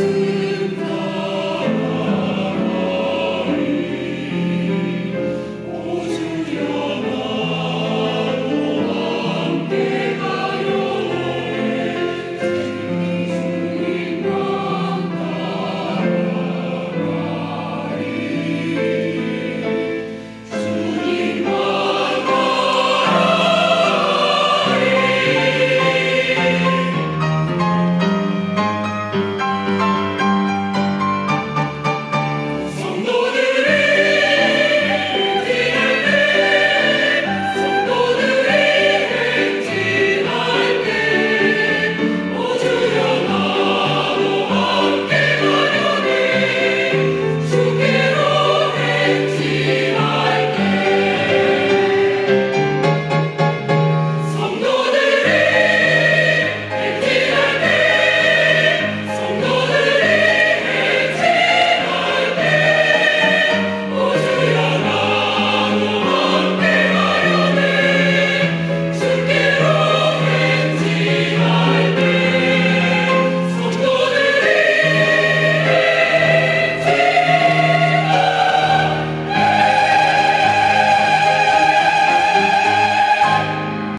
see.